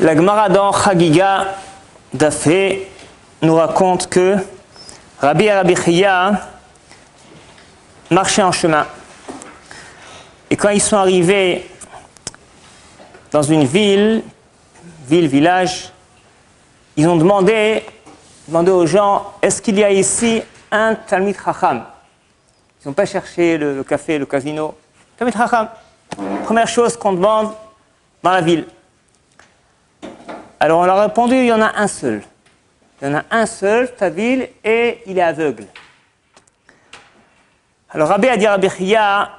La Gemara dans Chagiga d'Afé nous raconte que Rabbi Chia marchaient en chemin. Et quand ils sont arrivés dans une ville, ville, village, ils ont demandé, demandé aux gens est-ce qu'il y a ici un Talmid Chacham? Ils n'ont pas cherché le, le, café, le casino. Talmid Chacham. Première chose qu'on demande dans la ville. Alors on leur a répondu il y en a un seul. Il y en a un seul, ta ville, et il est aveugle. Alors Rabbi a dit Rabbi Chia,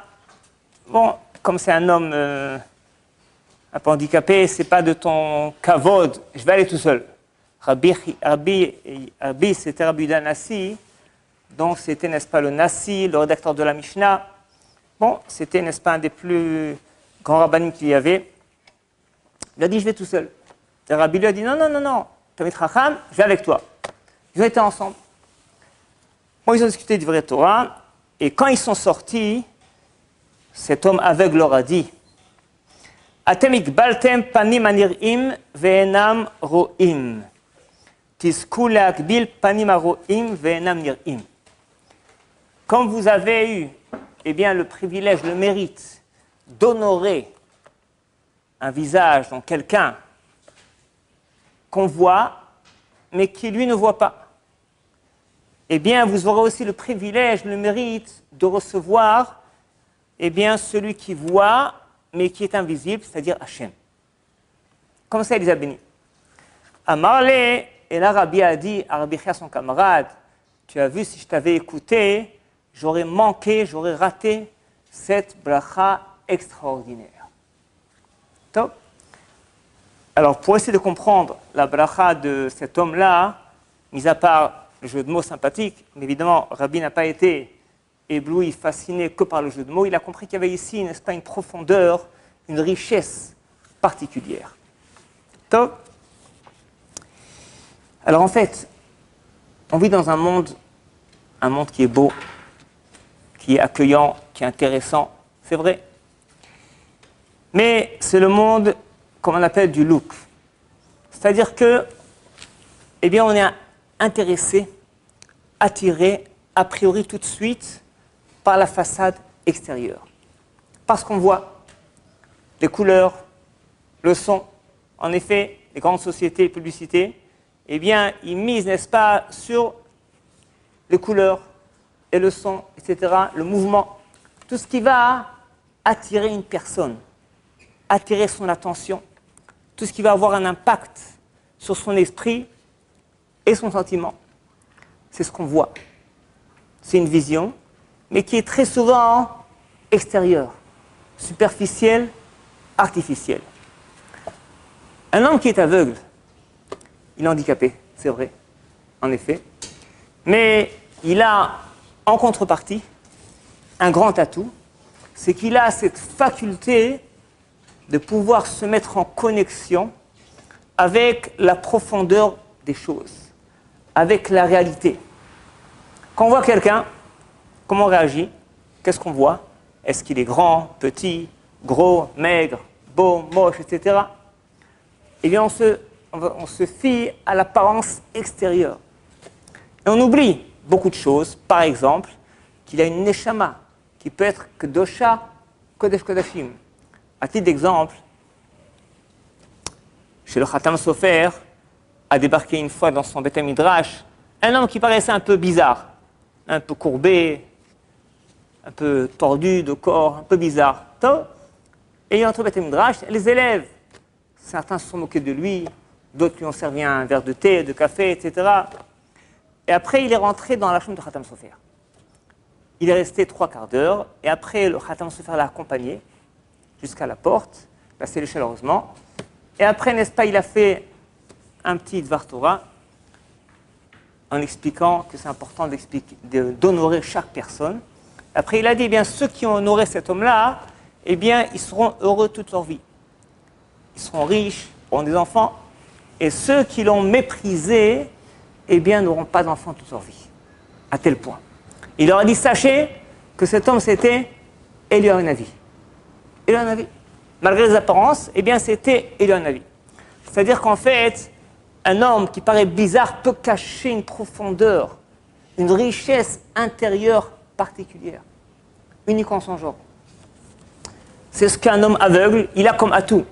bon, comme c'est un homme euh, un peu handicapé, c'est pas de ton kavod, je vais aller tout seul. Rabbi, Rabbi, Rabbi c'était Rabbi Danassi, donc c'était, n'est-ce pas, le Nassi, le rédacteur de la Mishnah. Bon, c'était, n'est-ce pas, un des plus grands rabbins qu'il y avait. Il a dit, je vais tout seul. Et Rabbi lui a dit, non, non, non, non, Tamit Racham, je vais avec toi. Ils ont été ensemble. Ils ont discuté du vrai Torah, et quand ils sont sortis, cet homme aveugle leur a dit, Atem baltem panim anirim ve'enam ro'im. Panim aro'im ve'enam nir'im. Comme vous avez eu eh bien, le privilège, le mérite d'honorer un visage, donc quelqu'un qu'on voit, mais qui lui ne voit pas, eh bien, vous aurez aussi le privilège, le mérite de recevoir eh bien, celui qui voit, mais qui est invisible, c'est-à-dire Hachem. Comme ça, il les a et là, a dit à Rabbi son camarade, tu as vu, si je t'avais écouté, j'aurais manqué, j'aurais raté cette bracha extraordinaire. Top. Alors, pour essayer de comprendre la bracha de cet homme-là, mis à part le jeu de mots sympathique, mais évidemment, Rabbi n'a pas été ébloui, fasciné que par le jeu de mots, il a compris qu'il y avait ici, n'est-ce pas, une profondeur, une richesse particulière. Top. Alors en fait, on vit dans un monde, un monde qui est beau, qui est accueillant, qui est intéressant, c'est vrai. Mais c'est le monde, comme on appelle, du look. C'est-à-dire que, eh bien, on est intéressé, attiré, a priori tout de suite, par la façade extérieure. Parce qu'on voit les couleurs, le son. En effet, les grandes sociétés de publicité, eh bien, ils misent, n'est-ce pas, sur les couleurs et le son, etc., le mouvement. Tout ce qui va attirer une personne, attirer son attention, tout ce qui va avoir un impact sur son esprit et son sentiment. C'est ce qu'on voit. C'est une vision, mais qui est très souvent extérieure, superficielle, artificielle. Un homme qui est aveugle, il est handicapé, c'est vrai, en effet, mais il a en contrepartie un grand atout, c'est qu'il a cette faculté de pouvoir se mettre en connexion avec la profondeur des choses, avec la réalité. Quand on voit quelqu'un, comment on réagit? Qu'est-ce qu'on voit? Est-ce qu'il est grand, petit, gros, maigre, beau, moche, etc. Eh bien, on se, fie à l'apparence extérieure. Et on oublie beaucoup de choses. Par exemple, qu'il a une neshama qui peut être que dosha, kodesh kodashim. À titre d'exemple, chez le Khatam Sofer, a débarqué une fois dans son Beth Midrash un homme qui paraissait un peu bizarre, un peu courbé, un peu tordu de corps, un peu bizarre. Et il entre Beth Midrash, les élèves, certains se sont moqués de lui, d'autres lui ont servi un verre de thé, de café, etc. Et après, il est rentré dans la chambre de Khatam Sofer. Il est resté trois quarts d'heure, et après, le Khatam Sofer l'a accompagné jusqu'à la porte, passé chaleureusement. Et après, n'est-ce pas, il a fait un petit Dvar Torah en expliquant que c'est important d'honorer chaque personne. Après, il a dit, eh bien, ceux qui ont honoré cet homme-là, eh bien, ils seront heureux toute leur vie. Ils seront riches, auront des enfants. Et ceux qui l'ont méprisé, eh bien, n'auront pas d'enfants toute leur vie. À tel point. Il leur a dit, sachez que cet homme, c'était Navi. Malgré les apparences, eh bien, c'était Eliyahu Navi. C'est-à-dire qu'en fait, un homme qui paraît bizarre peut cacher une profondeur, une richesse intérieure particulière, unique en son genre. C'est ce qu'un homme aveugle, il a comme atout.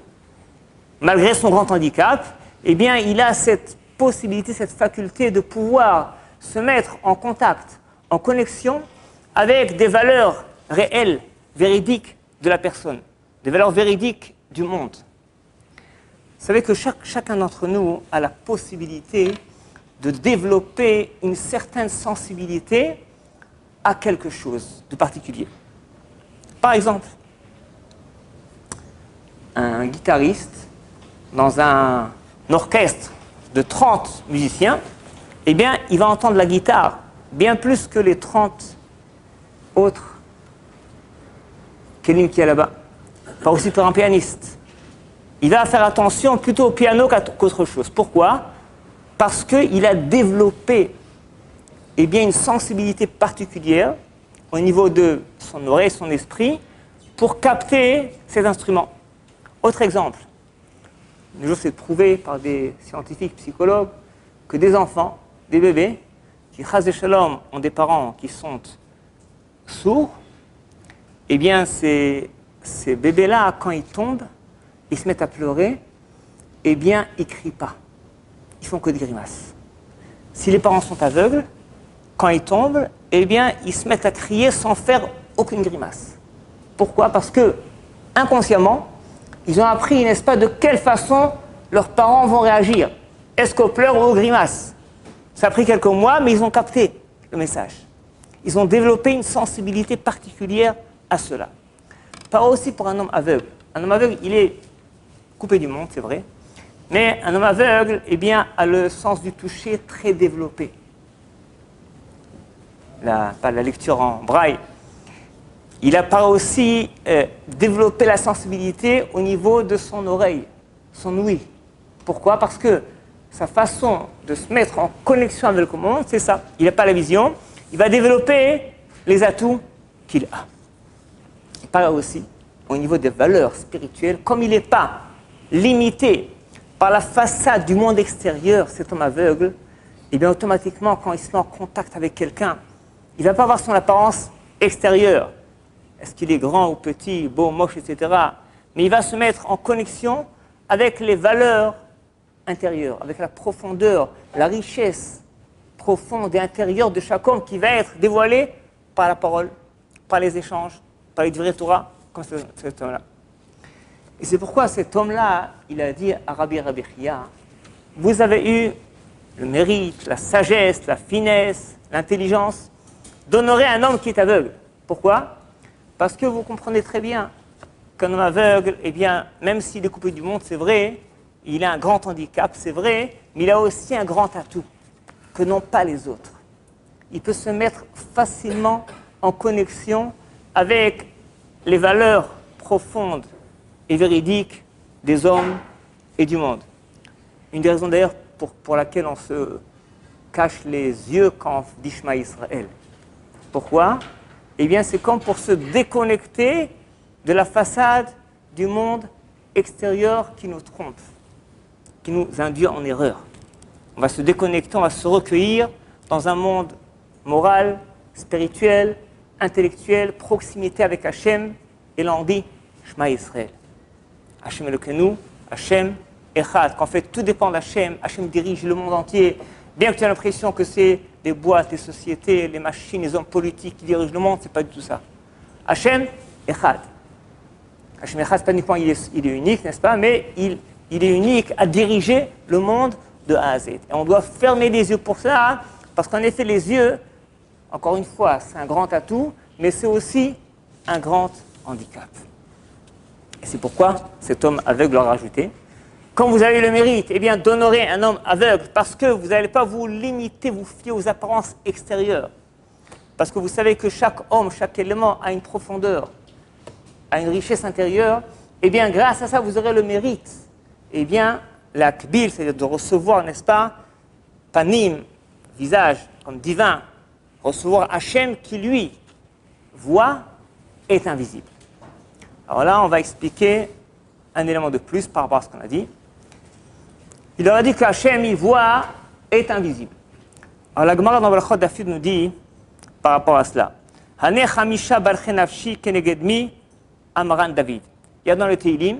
Malgré son grand handicap, eh bien, il a cette possibilité, cette faculté de pouvoir se mettre en contact, en connexion avec des valeurs réelles, véridiques de la personne, des valeurs véridiques du monde. Vous savez que chacun d'entre nous a la possibilité de développer une certaine sensibilité à quelque chose de particulier. Par exemple, un guitariste dans un orchestre de 30 musiciens, eh bien, il va entendre la guitare bien plus que les 30 autres Kéline qui est là-bas. Pas aussi pour un pianiste. Il va faire attention plutôt au piano qu'autre chose. Pourquoi? Parce qu'il a développé eh une sensibilité particulière au niveau de son oreille, son esprit, pour capter ces instruments. Autre exemple, le jour c'est prouvé par des scientifiques, psychologues, que des enfants, des bébés, qui, shalom, ont des parents qui sont sourds, eh bien, ces, bébés-là, quand ils tombent, ils se mettent à pleurer, eh bien, ils ne crient pas. Ils font que des grimaces. Si les parents sont aveugles, quand ils tombent, eh bien, ils se mettent à crier sans faire aucune grimace. Pourquoi? Parce que, inconsciemment, ils ont appris, n'est-ce pas, de quelle façon leurs parents vont réagir. Est-ce qu'on pleure ou aux grimaces? Ça a pris quelques mois, mais ils ont capté le message. Ils ont développé une sensibilité particulière à cela. Pas aussi pour un homme aveugle. Un homme aveugle, il est coupé du monde, c'est vrai, mais un homme aveugle, eh bien, a le sens du toucher très développé. La, pas la lecture en braille. Il a pas aussi euh, développé la sensibilité au niveau de son oreille, son ouïe. Pourquoi? Parce que sa façon de se mettre en connexion avec le monde, c'est ça. Il n'a pas la vision, il va développer les atouts qu'il a. Pareil aussi au niveau des valeurs spirituelles, comme il n'est pas limité par la façade du monde extérieur, cet homme aveugle, et eh bien automatiquement, quand il se met en contact avec quelqu'un, il ne va pas avoir son apparence extérieure. Est-ce qu'il est grand ou petit, beau, moche, etc. Mais il va se mettre en connexion avec les valeurs intérieures, avec la profondeur, la richesse profonde et intérieure de chaque homme qui va être dévoilée par la parole, par les échanges, par les vraie Torah, comme cet homme-là. Et c'est pourquoi cet homme-là, il a dit à Rabbi Rabbi vous avez eu le mérite, la sagesse, la finesse, l'intelligence d'honorer un homme qui est aveugle. Pourquoi? Parce que vous comprenez très bien qu'un homme aveugle, eh bien, même s'il est coupé du monde, c'est vrai, il a un grand handicap, c'est vrai, mais il a aussi un grand atout que n'ont pas les autres. Il peut se mettre facilement en connexion avec les valeurs profondes et véridiques des hommes et du monde. Une des raisons d'ailleurs pour, pour, laquelle on se cache les yeux quand on dit Shema Israël. Pourquoi? Eh bien, c'est comme pour se déconnecter de la façade du monde extérieur qui nous trompe, qui nous induit en erreur. On va se déconnecter, on va se recueillir dans un monde moral, spirituel, intellectuelle, proximité avec Hachem, et là on dit Shema Israël. Hachem Elokeinu, Hachem Echad. Qu'en fait tout dépend d'Hachem, Hachem dirige le monde entier. Bien que tu aies l'impression que c'est les boîtes, les sociétés, les machines, les hommes politiques qui dirigent le monde, c'est pas du tout ça. Hachem Echad. Hachem Echad, pas uniquement il est, il est unique, n'est-ce pas, mais il, il est unique à diriger le monde de A à Z. Et on doit fermer les yeux pour ça, parce qu'en effet, les yeux, encore une fois, c'est un grand atout, mais c'est aussi un grand handicap. Et c'est pourquoi cet homme aveugle a rajouté quand vous avez le mérite eh bien, d'honorer un homme aveugle, parce que vous n'allez pas vous limiter, vous fier aux apparences extérieures, parce que vous savez que chaque homme, chaque élément a une profondeur, a une richesse intérieure, eh bien, grâce à ça, vous aurez le mérite. Eh bien, la kbil, c'est-à-dire de recevoir, n'est-ce pas, panim, visage, comme divin, recevoir Hachem qui, lui, voit, est invisible. Alors là, on va expliquer un élément de plus par rapport à ce qu'on a dit. Il leur a dit qu'Hachem, il voit, est invisible. Alors la Gemara dans Balchot Dafid nous dit, par rapport à cela. Il y a dans le Teilim,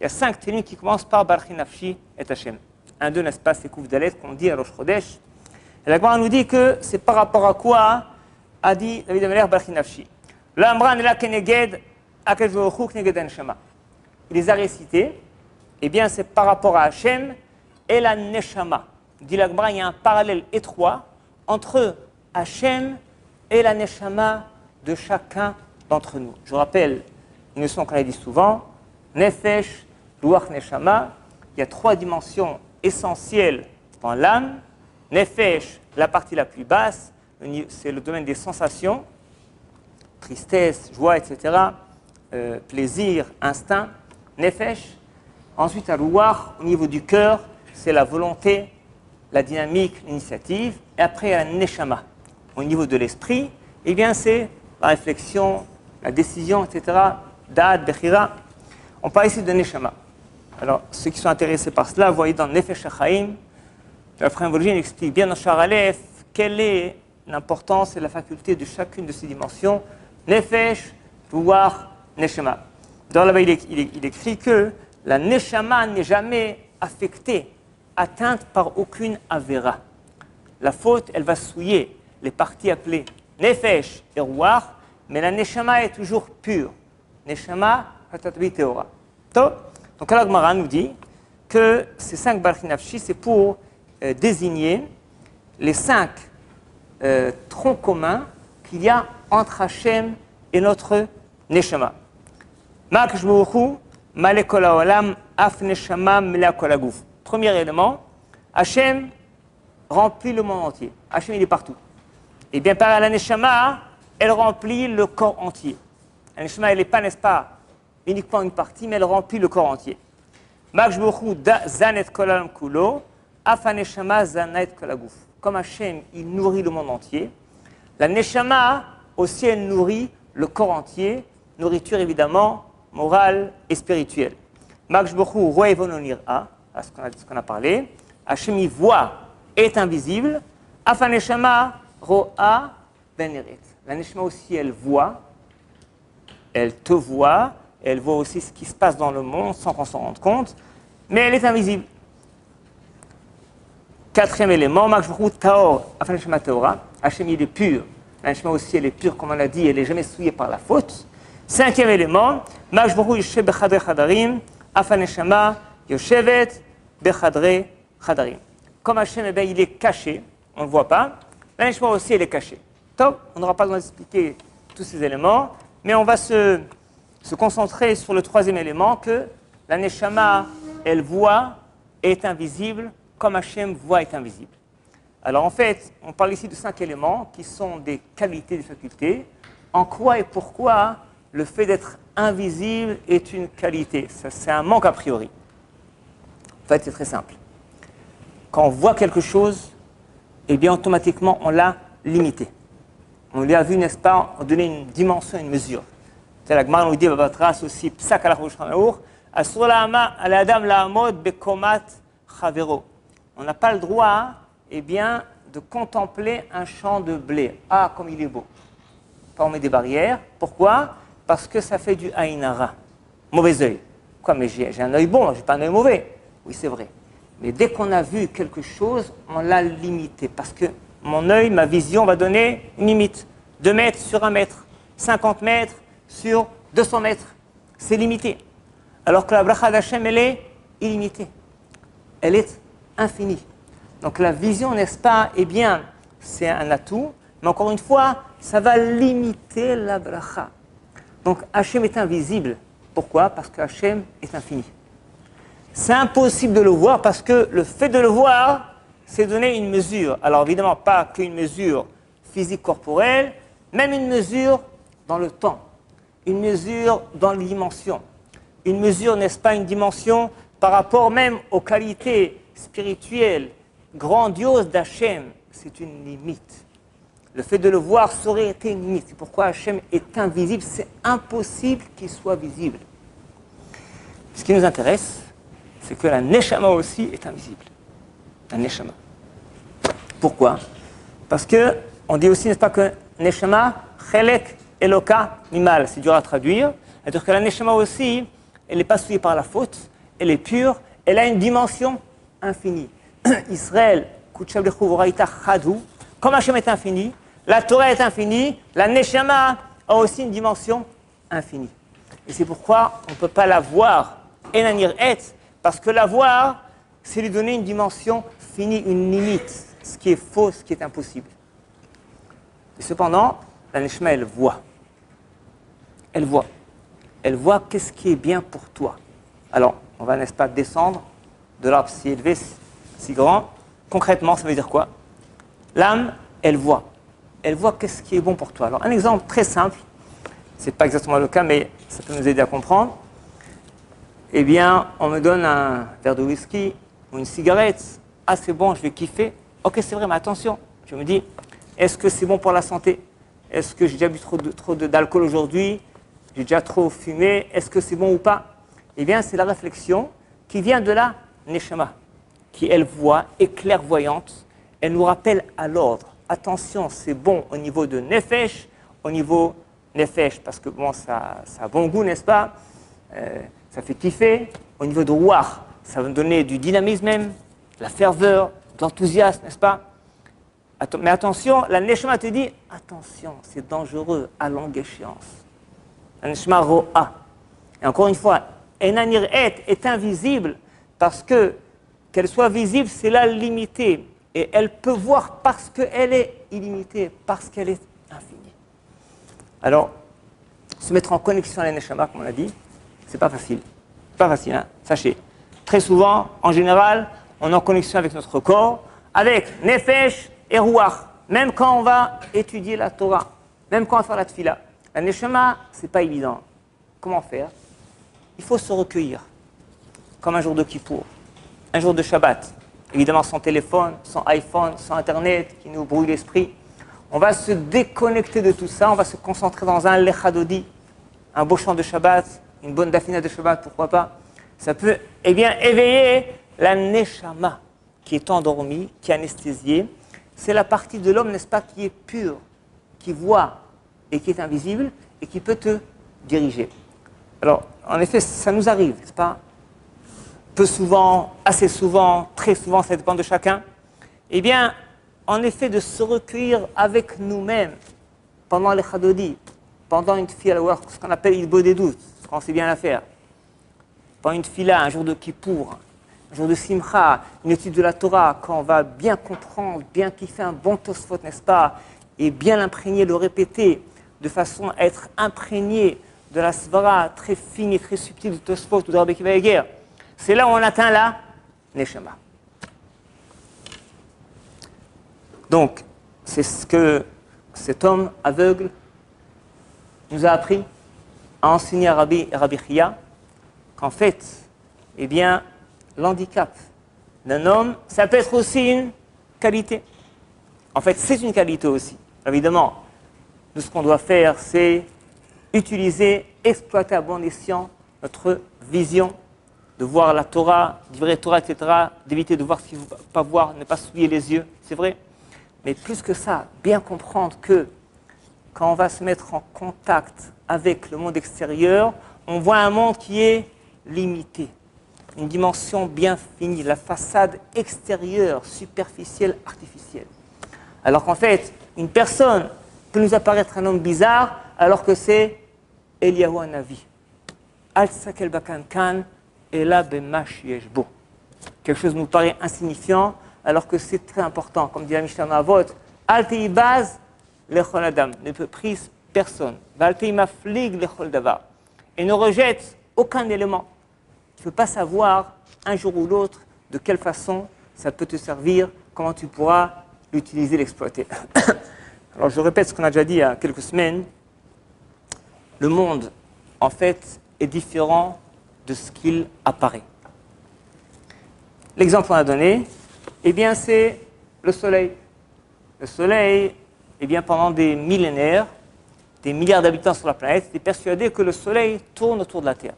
il y a cinq Teilim qui commencent par Nafshi et Hachem. Un d'eux, n'est-ce pas, c'est Kouf Dalet qu'on dit à Rosh Chodesh. Et la nous dit que c'est par rapport à quoi a dit David Ameler Nafshi. L'Amran là Keneged. Il les a récités, eh bien c'est par rapport à Hachem et la Neshama. Dit la il y a un parallèle étroit entre Hachem et la Neshama de chacun d'entre nous. Je rappelle une notion qu'on a dit souvent, Nefesh, Ruach Neshama, il y a trois dimensions essentielles dans l'âme. Nefesh, la partie la plus basse, c'est le domaine des sensations, tristesse, joie, etc., euh, plaisir, instinct. Nefesh. Ensuite, à Ruach, au niveau du cœur, c'est la volonté, la dynamique, l'initiative. Et après, a la Neshama. Au niveau de l'esprit, eh bien, c'est la réflexion, la décision, etc. Dad, Bechira. On parle ici de Neshama. Alors, ceux qui sont intéressés par cela, vous voyez dans Nefesh HaChaim, la phrénologie explique bien dans Shar Aleph quelle est l'importance et la faculté de chacune de ces dimensions. Nefesh, pouvoir, Neshama. Dans là-bas, il, il, écrit que la Neshama n'est jamais affectée, atteinte par aucune Avera. La faute, elle va souiller les parties appelées Nefesh et Ruach, mais la Neshama est toujours pure. Neshama, Hatatbi Teora. Donc, Allah nous dit que ces cinq Barchinafshi, c'est pour euh, désigner les cinq euh, troncs communs qu'il y a entre Hachem et notre Neshama. Premier élément, Hachem remplit le monde entier. Hachem, il est partout. Et bien, par la Neshama, elle remplit le corps entier. La Neshama, elle n'est pas, n'est-ce pas, uniquement une partie, mais elle remplit le corps entier. zanet kolam kulo, afaneshama zanet kolaguf. Comme Hachem, il nourrit le monde entier, la Neshama aussi, elle nourrit le corps entier, nourriture évidemment morale et spirituelle. Makshbochu roi à ce qu'on a, parlé. Hachem, il voit, est invisible. Afaneshama ro'a beneret. La Neshama aussi, elle voit, elle te voit, elle voit aussi ce qui se passe dans le monde sans qu'on s'en rende compte, mais elle est invisible. Quatrième élément, taor. Hachem, il est pur. Neshama aussi, elle est pure, comme on l'a dit, elle n'est jamais souillée par la faute. Cinquième élément, Bechadre Afaneshama Bechadre. Comme Hachem, eh il est caché, on ne le voit pas. La Neshama aussi, elle est cachée. Top, on n'aura pas temps d'expliquer tous ces éléments, mais on va se, se concentrer sur le troisième élément, que la Neshama, elle voit, est invisible, comme Hachem voit, est invisible. Alors en fait, on parle ici de cinq éléments qui sont des qualités, des facultés. En quoi et pourquoi le fait d'être invisible est une qualité? C'est un manque a priori. En fait, c'est très simple. Quand on voit quelque chose, eh bien, automatiquement, on l'a limité. On lui a vu, n'est-ce pas, on donné une dimension, une mesure. La dit, aussi, On n'a pas le droit, eh bien, de contempler un champ de blé. Ah, comme il est beau. Pas on met des barrières. Pourquoi? Parce que ça fait du Ainara. Mauvais œil. Quoi, mais j'ai un œil bon, j'ai pas un œil mauvais. Oui, c'est vrai. Mais dès qu'on a vu quelque chose, on l'a limité. Parce que mon œil, ma vision va donner une limite. 2 mètres sur 1 mètre. 50 mètres sur 200 mètres. C'est limité. Alors que la bracha d'Hachem, elle est illimitée. Elle est infinie. Donc la vision, n'est-ce pas Eh bien, c'est un atout. Mais encore une fois, ça va limiter la bracha. Donc Hachem est invisible. Pourquoi? Parce que Hachem est infini. C'est impossible de le voir parce que le fait de le voir, c'est donner une mesure. Alors évidemment, pas qu'une mesure physique corporelle, même une mesure dans le temps, une mesure dans les dimensions. Une mesure, n'est-ce pas, une dimension par rapport même aux qualités spirituelles grandioses d'Hachem. C'est une limite. Le fait de le voir serait été une limite. C'est pourquoi Hachem est invisible. C'est impossible qu'il soit visible. Ce qui nous intéresse, c'est que la Neshama aussi est invisible. un neshama. Pourquoi? Parce que on dit aussi, n'est-ce pas, que neshama, chelek, eloka, mimal, c'est dur à traduire. C'est-à-dire que la neshama aussi, elle n'est pas souillée par la faute, elle est pure, elle a une dimension infinie. Israël, comme Hachem est infini, la Torah est infinie, la Neshama a aussi une dimension infinie. Et c'est pourquoi on ne peut pas la voir, enanir parce que la voir, c'est lui donner une dimension finie, une limite, ce qui est faux, ce qui est impossible. Et cependant, la Neshama, elle voit. Elle voit. Elle voit qu'est-ce qui est bien pour toi. Alors, on va, n'est-ce pas, descendre de l'arbre si élevé, si grand. Concrètement, ça veut dire quoi? L'âme, elle voit. Elle voit qu'est-ce qui est bon pour toi. Alors, un exemple très simple, ce n'est pas exactement le cas, mais ça peut nous aider à comprendre. Eh bien, on me donne un verre de whisky ou une cigarette. Ah, c'est bon, je vais kiffer. Ok, c'est vrai, mais attention. Je me dis, est-ce que c'est bon pour la santé? Est-ce que j'ai déjà bu trop, de, trop d'alcool aujourd'hui? J'ai déjà trop fumé Est-ce que c'est bon ou pas? Eh bien, c'est la réflexion qui vient de la neshama, qui, elle, voit, est clairvoyante. Elle nous rappelle à l'ordre. Attention, c'est bon au niveau de nefesh, au niveau nefesh, parce que bon, ça, ça a bon goût, n'est-ce pas? Euh, Ça fait kiffer. Au niveau de war, ça va donner du dynamisme même, de la ferveur, de l'enthousiasme, n'est-ce pas? Mais attention, la neshama te dit, attention, c'est dangereux à longue échéance. La neshama. Et encore une fois, enanir et est invisible parce que qu'elle soit visible, c'est la limitée. Et elle peut voir parce qu'elle est illimitée, parce qu'elle est infinie. Alors, se mettre en connexion à l'Eneshama, comme on l'a dit, c'est pas facile. Pas facile, hein sachez. Très souvent, en général, on est en connexion avec notre corps, avec Nefesh et Ruach. Même quand on va étudier la Torah, même quand on va faire la Tfila. La Neshama, c'est pas évident. Comment faire? Il faut se recueillir comme un jour de Kippour, un jour de Shabbat. Évidemment, sans téléphone, sans iPhone, sans Internet qui nous brouille l'esprit. On va se déconnecter de tout ça, on va se concentrer dans un lechadodi, un beau chant de Shabbat, une bonne dafina de Shabbat, pourquoi pas. Ça peut eh bien, éveiller la neshama qui est endormie, qui est anesthésiée. C'est la partie de l'homme, n'est-ce pas, qui est pure, qui voit et qui est invisible et qui peut te diriger. Alors, en effet, ça nous arrive, n'est-ce pas? Peu souvent, assez souvent, très souvent, ça dépend de chacun, eh bien, en effet, de se recueillir avec nous-mêmes pendant les chadodi, pendant une fila, ce qu'on appelle il des doutes, ce qu'on sait bien la faire, pendant une fila, un jour de Kippour, un jour de Simcha, une étude de la Torah, quand on va bien comprendre, bien kiffer un bon tosfot, n'est-ce pas, et bien l'imprégner, le répéter, de façon à être imprégné de la svara très fine et très subtile de tosfot ou de Rabbi Kiva c'est là où on atteint la Neshama. Donc, c'est ce que cet homme aveugle nous a appris à enseigner à Rabbi, Rabbi Chia qu'en fait, eh bien, l'handicap d'un homme, ça peut être aussi une qualité. En fait, c'est une qualité aussi. Évidemment, tout ce qu'on doit faire, c'est utiliser, exploiter à bon escient notre vision de voir la Torah, vrai Torah, etc., d'éviter de voir ce qu'il ne faut pas voir, ne pas souiller les yeux, c'est vrai. Mais plus que ça, bien comprendre que quand on va se mettre en contact avec le monde extérieur, on voit un monde qui est limité, une dimension bien finie, la façade extérieure, superficielle, artificielle. Alors qu'en fait, une personne peut nous apparaître un homme bizarre, alors que c'est Eliyahu Navi. Al-Sakel Bakan Khan. Quelque chose nous paraît insignifiant, alors que c'est très important. Comme dit la Mishnah Mavot, Alteibaz lechol adam, ne peut prise personne. Et ne rejette aucun élément. Tu ne peux pas savoir un jour ou l'autre de quelle façon ça peut te servir, comment tu pourras l'utiliser, l'exploiter. Alors je répète ce qu'on a déjà dit il y a quelques semaines. Le monde, en fait, est différent de ce qu'il apparaît. L'exemple qu'on a donné, eh bien, c'est le Soleil. Le Soleil, eh bien, pendant des millénaires, des milliards d'habitants sur la planète étaient persuadés que le Soleil tourne autour de la Terre.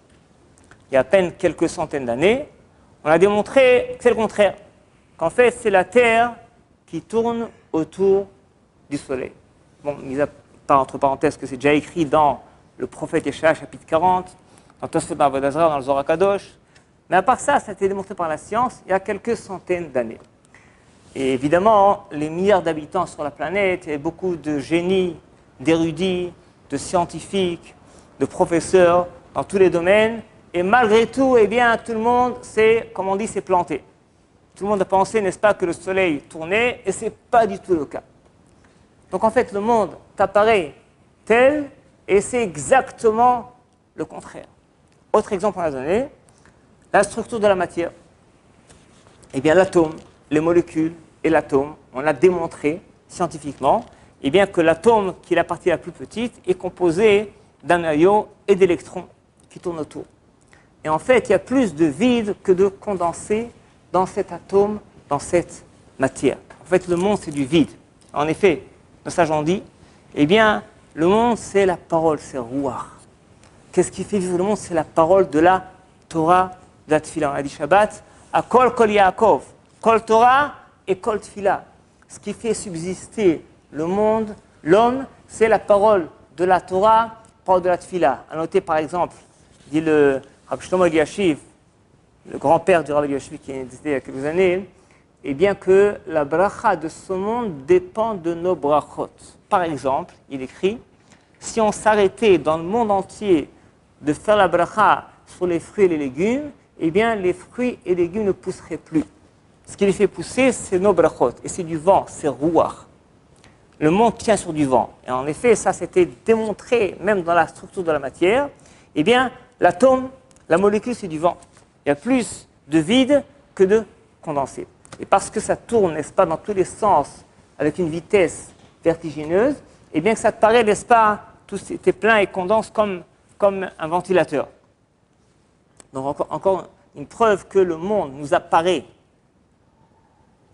Il y a à peine quelques centaines d'années, on a démontré que c'est le contraire. qu'en fait, c'est la Terre qui tourne autour du Soleil. Bon, mis à part entre parenthèses que c'est déjà écrit dans le prophète Yeshua, chapitre 40, dans Tosfot dans dans le Zohar Kadosh. Mais à part ça, ça a été démontré par la science il y a quelques centaines d'années. Et évidemment, les milliards d'habitants sur la planète, a beaucoup de génies, d'érudits, de scientifiques, de professeurs dans tous les domaines. Et malgré tout, eh bien, tout le monde s'est, comme on dit, s'est planté. Tout le monde a pensé, n'est-ce pas, que le soleil tournait, et ce n'est pas du tout le cas. Donc en fait, le monde apparaît tel, et c'est exactement le contraire. Autre exemple, on a donné la structure de la matière. Eh bien, l'atome, les molécules et l'atome, on a démontré scientifiquement eh bien, que l'atome, qui est la partie la plus petite, est composé d'un noyau et d'électrons qui tournent autour. Et en fait, il y a plus de vide que de condensé dans cet atome, dans cette matière. En fait, le monde, c'est du vide. En effet, nos sages ont dit, eh bien, le monde, c'est la parole, c'est Rouar. Qu'est-ce qui fait vivre le monde? C'est la parole de la Torah, de la Tfila. On a dit Shabbat, à Kol Kol Yaakov, Kol Torah et Kol Tfila. Ce qui fait subsister le monde, l'homme, c'est la parole de la Torah, parole de la Tfila. À noter par exemple, dit le Rabbi Shlomo Eliashiv, le grand-père du Rabbi Eliashiv qui est décédé il y a quelques années, et bien que la bracha de ce monde dépend de nos brachot. Par exemple, il écrit, si on s'arrêtait dans le monde entier de faire la bracha sur les fruits et les légumes, eh bien les fruits et légumes ne pousseraient plus. Ce qui les fait pousser, c'est nos brachot, et c'est du vent, c'est rouar. Le monde tient sur du vent. Et en effet, ça s'était démontré même dans la structure de la matière. Eh bien, l'atome, la molécule, c'est du vent. Il y a plus de vide que de condensé. Et parce que ça tourne, n'est-ce pas, dans tous les sens, avec une vitesse vertigineuse, eh bien que ça te paraît, n'est-ce pas, tout était plein et condense comme, comme un ventilateur. Donc encore, une preuve que le monde nous apparaît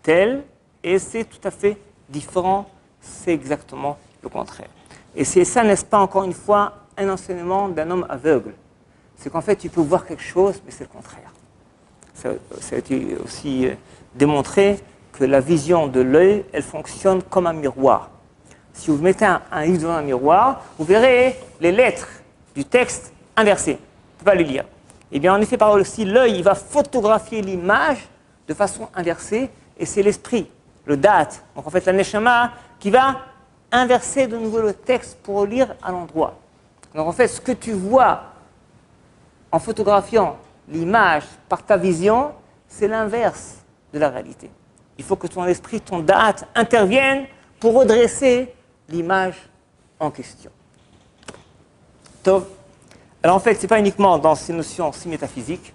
tel, et c'est tout à fait différent, c'est exactement le contraire. Et c'est ça, n'est-ce pas, encore une fois, un enseignement d'un homme aveugle. C'est qu'en fait, tu peux voir quelque chose, mais c'est le contraire. Ça, a été aussi euh, démontré que la vision de l'œil, elle fonctionne comme un miroir. Si vous mettez un, un livre devant un miroir, vous verrez les lettres du texte inversées. Vous ne pouvez pas les lire. Eh bien, en effet, par aussi, l'œil, il va photographier l'image de façon inversée, et c'est l'esprit, le date, donc en fait la neshama, qui va inverser de nouveau le texte pour lire à l'endroit. Donc en fait, ce que tu vois en photographiant l'image par ta vision, c'est l'inverse de la réalité. Il faut que ton esprit, ton date intervienne pour redresser l'image en question. Alors en fait, ce n'est pas uniquement dans ces notions si métaphysiques,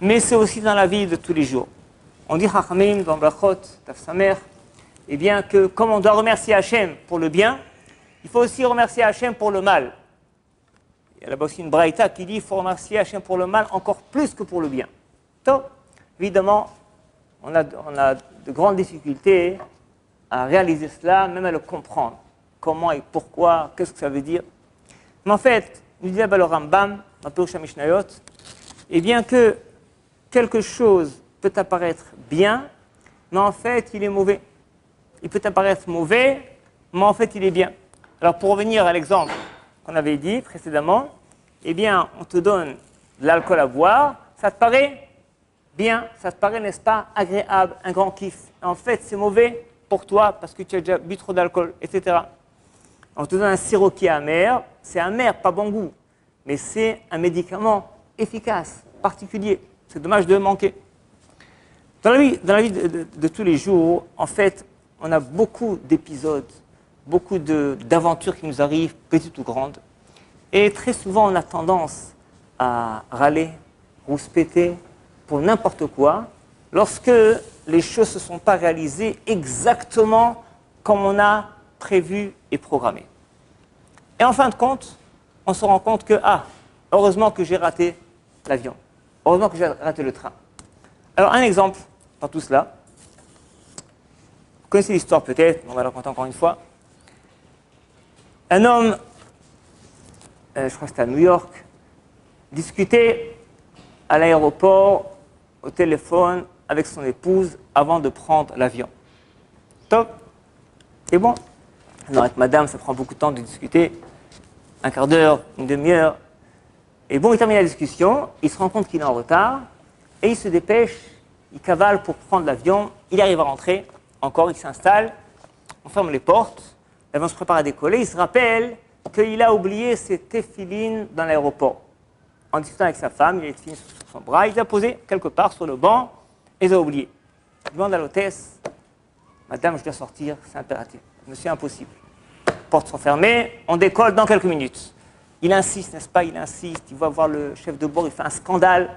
mais c'est aussi dans la vie de tous les jours. On dit dans Brachot, Taf eh bien que comme on doit remercier Hachem pour le bien, il faut aussi remercier Hachem pour le mal. Il y a là-bas aussi une braïta qui dit qu'il faut remercier Hachem pour le mal encore plus que pour le bien. Donc, évidemment, on a de grandes difficultés à réaliser cela, même à le comprendre. Comment et pourquoi, qu'est-ce que ça veut dire? Mais en fait, nous dit le Rambam, dans Mishnayot, et bien que quelque chose peut apparaître bien, mais en fait, il est mauvais. Il peut apparaître mauvais, mais en fait, il est bien. Alors, pour revenir à l'exemple qu'on avait dit précédemment, eh bien, on te donne de l'alcool à boire, ça te paraît bien, ça te paraît, n'est-ce pas, agréable, un grand kiff. En fait, c'est mauvais pour toi parce que tu as déjà bu trop d'alcool, etc. On te donne un sirop qui est amer, c'est amer, pas bon goût, mais c'est un médicament efficace, particulier. C'est dommage de manquer. Dans la vie, dans la vie de, tous les jours, en fait, on a beaucoup d'épisodes, beaucoup d'aventures qui nous arrivent, petites ou grandes. Et très souvent, on a tendance à râler, rouspéter pour n'importe quoi lorsque les choses ne se sont pas réalisées exactement comme on a prévu et programmé. Et en fin de compte, on se rend compte que, ah, heureusement que j'ai raté l'avion, heureusement que j'ai raté le train. Alors, un exemple dans tout cela. Vous connaissez l'histoire peut-être, on va la raconter encore une fois. Un homme, euh, je crois que c'était à New York, discutait à l'aéroport, au téléphone, avec son épouse avant de prendre l'avion. Top. Et bon, non, avec madame, ça prend beaucoup de temps de discuter. Un quart d'heure, une demi-heure. Et bon, il termine la discussion, il se rend compte qu'il est en retard, et il se dépêche, il cavale pour prendre l'avion, il arrive à rentrer, encore, il s'installe, on ferme les portes, l'avion se prépare à décoller, il se rappelle qu'il a oublié ses téphilines dans l'aéroport. En discutant avec sa femme, il a les téphilines sur son bras, il les a quelque part sur le banc, et il les a oubliés. Il demande à l'hôtesse, Madame, je dois sortir, c'est impératif. Monsieur, impossible. Portes sont fermées, on décolle dans quelques minutes. Il insiste, n'est-ce pas? Il insiste, il va voir le chef de bord, il fait un scandale.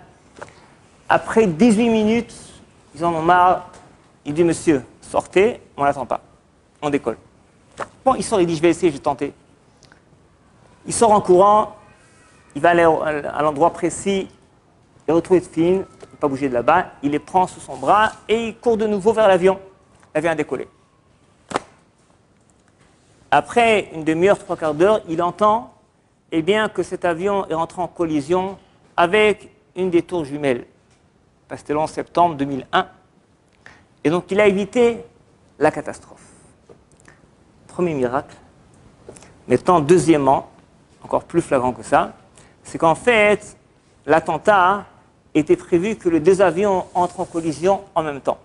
Après 18 minutes, ils en ont marre. Il dit, monsieur, sortez, on n'attend pas. On décolle. Bon, il sort, il dit, je vais essayer, je vais tenter. Il sort en courant, il va aller à l'endroit précis, il retrouve filles, il ne pas bouger de là-bas, il les prend sous son bras et il court de nouveau vers l'avion. L'avion a décollé. Après une demi-heure, trois quarts d'heure, il entend eh bien, que cet avion est rentré en collision avec une des tours jumelles. C'était 11 septembre 2001. Et donc il a évité la catastrophe. Premier miracle. Maintenant, deuxièmement, encore plus flagrant que ça, c'est qu'en fait, l'attentat était prévu que les deux avions entrent en collision en même temps.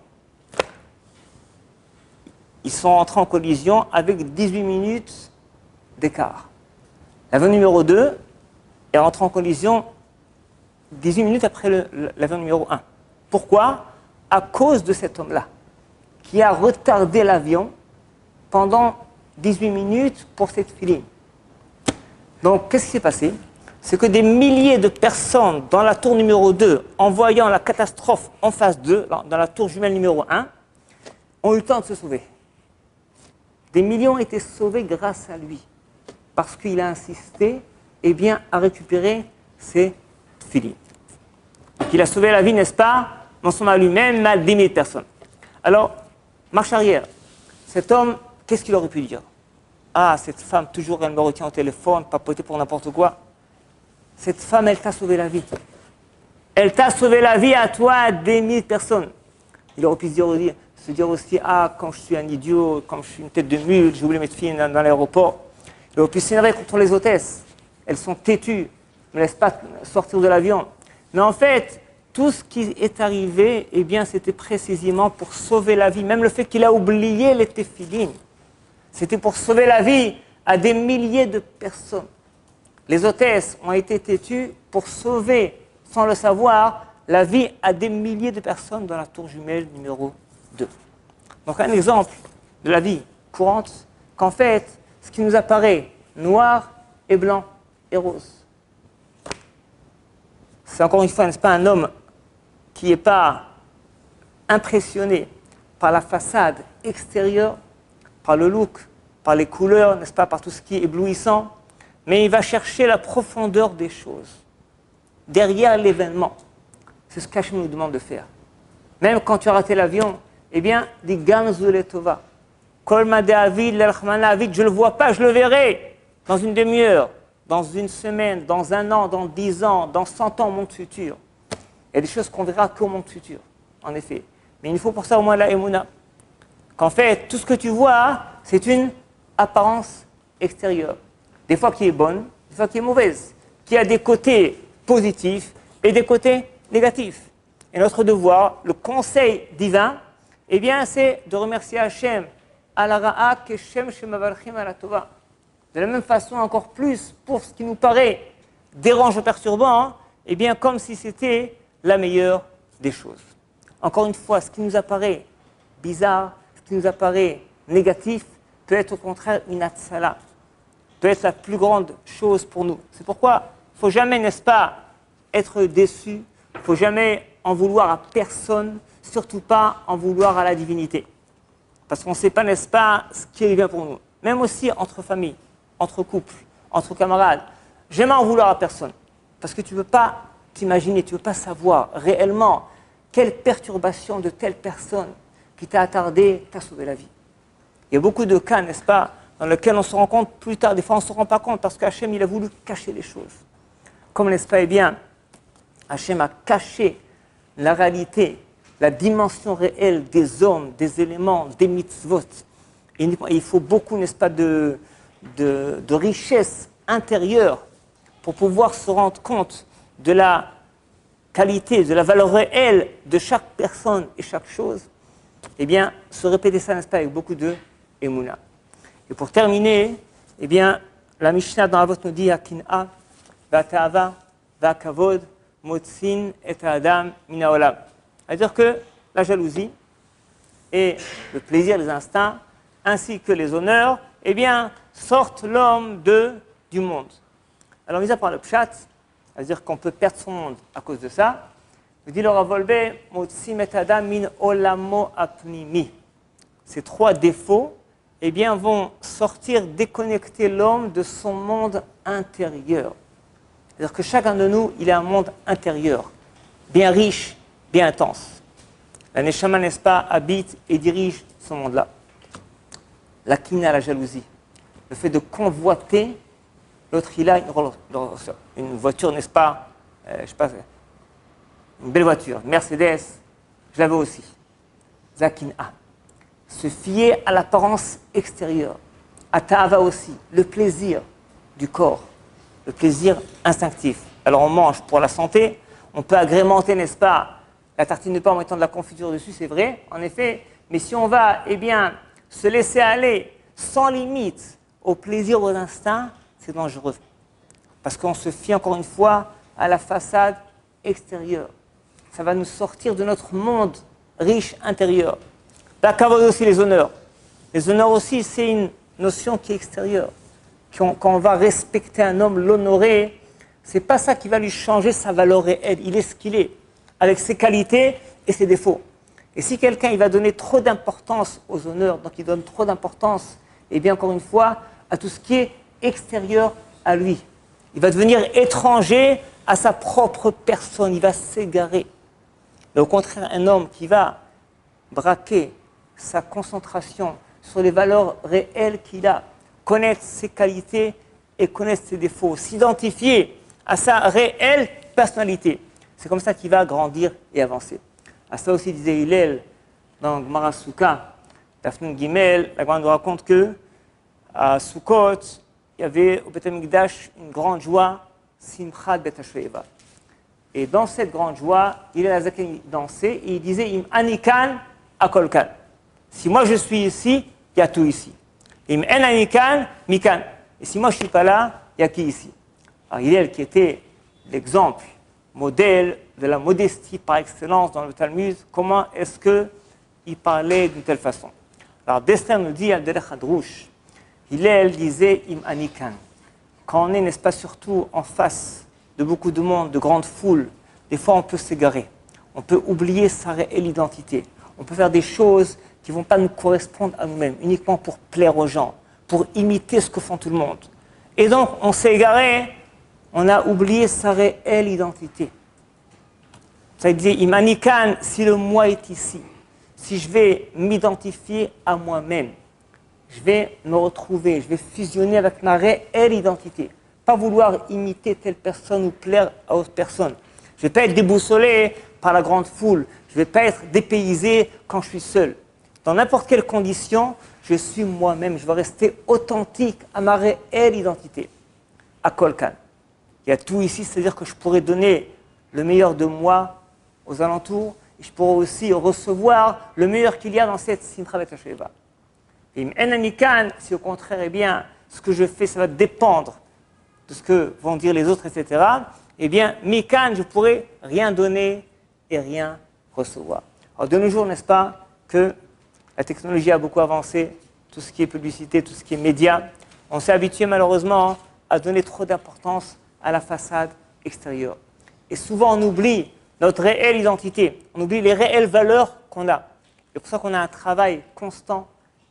Ils sont entrés en collision avec 18 minutes d'écart. L'avion numéro 2 est rentré en collision 18 minutes après l'avion numéro 1. Pourquoi? À cause de cet homme-là, qui a retardé l'avion pendant 18 minutes pour cette filine. Donc, qu'est-ce qui s'est passé? C'est que des milliers de personnes dans la tour numéro 2, en voyant la catastrophe en phase 2, dans la tour jumelle numéro 1, ont eu le temps de se sauver. Des millions ont été sauvés grâce à lui, parce qu'il a insisté eh bien, à récupérer ses filines. il a sauvé la vie, n'est-ce pas, non seulement à lui-même, mais à 10 000 personnes. Alors, marche arrière. Cet homme, qu'est-ce qu'il aurait pu dire? Ah, cette femme, toujours, elle me retient au téléphone, papoter pour n'importe quoi. Cette femme, elle t'a sauvé la vie. Elle t'a sauvé la vie à toi, à des mille personnes. Il aurait pu se dire, se dire aussi, ah, quand je suis un idiot, quand je suis une tête de mule, j'ai oublié mes filles dans, l'aéroport. Il aurait pu s'énerver contre les hôtesses. Elles sont têtues, ne laissent pas sortir de l'avion. Mais en fait, tout ce qui est arrivé, eh bien, c'était précisément pour sauver la vie. Même le fait qu'il a oublié les téphilines, c'était pour sauver la vie à des milliers de personnes. Les hôtesses ont été têtues pour sauver, sans le savoir, la vie à des milliers de personnes dans la tour jumelle numéro 2. Donc un exemple de la vie courante, qu'en fait, ce qui nous apparaît noir et blanc et rose, c'est encore une fois, n'est-ce pas, un homme qui n'est pas impressionné par la façade extérieure, par le look, par les couleurs, n'est-ce pas, par tout ce qui est éblouissant, mais il va chercher la profondeur des choses, derrière l'événement. C'est ce qu'Hachem nous demande de faire. Même quand tu as raté l'avion, eh bien, dit Gamzuletova. Kolma de Avid, je ne le vois pas, je le verrai dans une demi-heure, dans une semaine, dans un an, dans dix ans, dans cent ans monde futur. Il y a des choses qu'on verra qu'au monde futur, en effet. Mais il faut pour ça au moins la émouna. Qu'en fait, tout ce que tu vois, c'est une apparence extérieure. Des fois qui est bonne, des fois qui est mauvaise. Qui a des côtés positifs et des côtés négatifs. Et notre devoir, le conseil divin, eh bien, c'est de remercier Hachem à la ra'a à la. De la même façon, encore plus pour ce qui nous paraît dérangeant, perturbant, hein, eh bien, comme si c'était la meilleure des choses. Encore une fois, ce qui nous apparaît bizarre, ce qui nous apparaît négatif, peut être au contraire une atsala, peut être la plus grande chose pour nous. C'est pourquoi il ne faut jamais, n'est-ce pas, être déçu, il ne faut jamais en vouloir à personne, surtout pas en vouloir à la divinité. Parce qu'on ne sait pas, n'est-ce pas, ce qui est bien pour nous. Même aussi entre familles, entre couples, entre camarades. Jamais en vouloir à personne. Parce que tu ne peux pas t'imaginer, tu ne peux pas savoir réellement quelle perturbation de telle personne qui t'a attardé t'a sauvé la vie. Il y a beaucoup de cas, n'est-ce pas, dans lesquels on se rend compte plus tard. Des fois, on ne se rend pas compte parce qu'Hachem, il a voulu cacher les choses. Comme, n'est-ce pas, eh bien, Hachem a caché la réalité la dimension réelle des hommes, des éléments, des mitzvot. Il faut beaucoup, n'est-ce pas, de, richesse intérieure pour pouvoir se rendre compte de la qualité, de la valeur réelle de chaque personne et chaque chose, eh bien, se répéter ça, n'est-ce pas, avec beaucoup de émouna. Et pour terminer, eh bien, la Mishnah dans Avot nous dit Akin'a, Vata'ava, Vakavod, Motzin et Adam Minaolam. C'est-à-dire que la jalousie et le plaisir des instincts, ainsi que les honneurs, eh bien, sortent l'homme du monde. Alors, mis à part le pshat, c'est-à-dire qu'on peut perdre son monde à cause de ça, il dit le Ravolbe, min olamo apnimi. Ces trois défauts eh bien, vont sortir, déconnecter l'homme de son monde intérieur. C'est-à-dire que chacun de nous, il a un monde intérieur, bien riche, bien intense. La Neshama, n'est-ce pas, habite et dirige ce monde-là. La kina, la jalousie. Le fait de convoiter, l'autre, il a une, voiture, n'est-ce pas, euh, je sais pas, une belle voiture, Mercedes, je l'avais aussi. Zakina se fier à l'apparence extérieure, à Ta'ava aussi, le plaisir du corps, le plaisir instinctif. Alors on mange pour la santé, on peut agrémenter, n'est-ce pas, la tartine de pain en mettant de la confiture dessus, c'est vrai, en effet, mais si on va, eh bien, se laisser aller sans limite au plaisir ou à l'instinct, c'est dangereux. Parce qu'on se fie encore une fois à la façade extérieure. Ça va nous sortir de notre monde riche intérieur. La kavod aussi, les honneurs. Les honneurs aussi, c'est une notion qui est extérieure. Quand, on va respecter un homme, l'honorer, c'est pas ça qui va lui changer sa valeur réelle. Il est ce qu'il est, avec ses qualités et ses défauts. Et si quelqu'un il va donner trop d'importance aux honneurs, donc il donne trop d'importance, et eh bien encore une fois, à tout ce qui est extérieur à lui. Il va devenir étranger à sa propre personne, il va s'égarer. Mais au contraire, un homme qui va braquer sa concentration sur les valeurs réelles qu'il a, connaître ses qualités et connaître ses défauts, s'identifier à sa réelle personnalité. C'est comme ça qu'il va grandir et avancer. À ça aussi disait Hillel dans Gmarasuka, Dafnun Gimel, la grande nous raconte que à Sukkot, il y avait au Beth une grande joie, Simchat Bet Et dans cette grande joie, il a dansé et il disait Im Anikan Akolkan. Si moi je suis ici, il y a tout ici. Et si moi je ne suis pas là, il y a qui ici? Alors Hillel, qui était l'exemple, modèle de la modestie par excellence dans le Talmud, comment est-ce qu'il parlait d'une telle façon? Alors Destin nous dit, al Hadrouche, Hillel disait Im Anikan. Quand on est, n'est-ce pas, surtout en face de beaucoup de monde, de grandes foules, des fois on peut s'égarer. On peut oublier sa réelle identité. On peut faire des choses qui ne vont pas nous correspondre à nous-mêmes, uniquement pour plaire aux gens, pour imiter ce que font tout le monde. Et donc, on s'est égaré, on a oublié sa réelle identité. Ça dit, Imanikan, si le moi est ici, si je vais m'identifier à moi-même, je vais me retrouver, je vais fusionner avec ma réelle identité. Pas vouloir imiter telle personne ou plaire à autre personne. Je ne vais pas être déboussolé par la grande foule. Je ne vais pas être dépaysé quand je suis seul. Dans n'importe quelle condition, je suis moi-même. Je veux rester authentique à ma réelle identité. À Kolkan. Il y a tout ici, c'est-à-dire que je pourrais donner le meilleur de moi aux alentours et je pourrais aussi recevoir le meilleur qu'il y a dans cette Sintra Betasheva. Et si au contraire, eh bien, ce que je fais, ça va dépendre de ce que vont dire les autres, etc., eh bien, Mikan, je pourrais rien donner et rien recevoir. Alors, de nos jours, n'est-ce pas, que la technologie a beaucoup avancé, tout ce qui est publicité, tout ce qui est média. On s'est habitué malheureusement à donner trop d'importance à la façade extérieure. Et souvent on oublie notre réelle identité, on oublie les réelles valeurs qu'on a. C'est pour ça qu'on a un travail constant,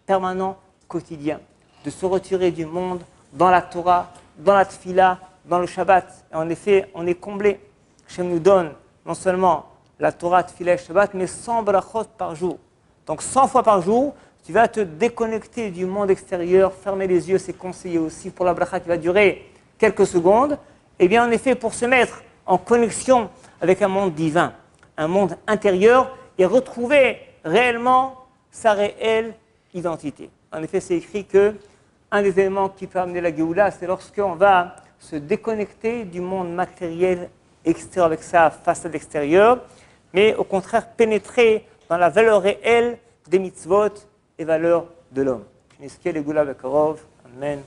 permanent, quotidien, de se retirer du monde dans la Torah, dans la Tfila, dans le Shabbat. Et en effet, on est comblé. Hachem nous donne non seulement la Torah, Tfila et Shabbat, mais 100 brachot par jour. Donc 100 fois par jour, tu vas te déconnecter du monde extérieur, fermer les yeux, c'est conseillé aussi pour la bracha qui va durer quelques secondes. Eh bien en effet, pour se mettre en connexion avec un monde divin, un monde intérieur, et retrouver réellement sa réelle identité. En effet, c'est écrit que un des éléments qui peut amener la Géoula, c'est lorsqu'on va se déconnecter du monde matériel extérieur avec sa façade extérieure, mais au contraire pénétrer dans la valeur réelle des mitzvot et valeurs de l'homme. Amen.